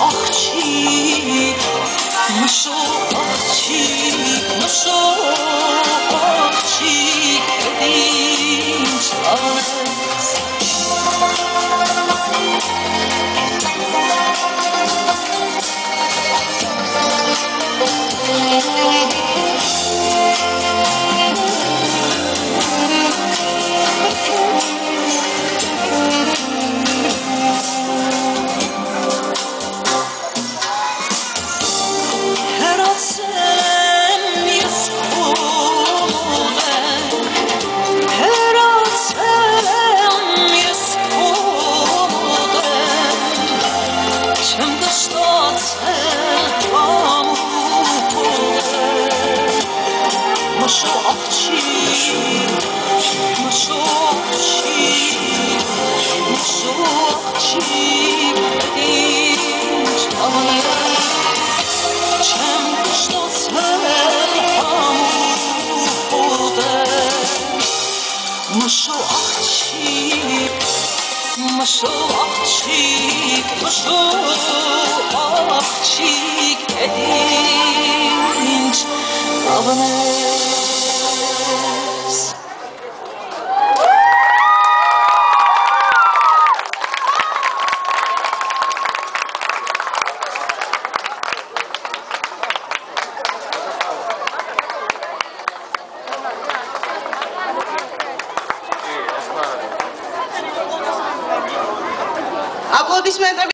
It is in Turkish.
آخ چی؟ تو Masz oczy, masz oczy, masz oczy, być one. Czemż to cel Panu wodę? Masz oczy, masz oczy, masz oczy, być one. this meant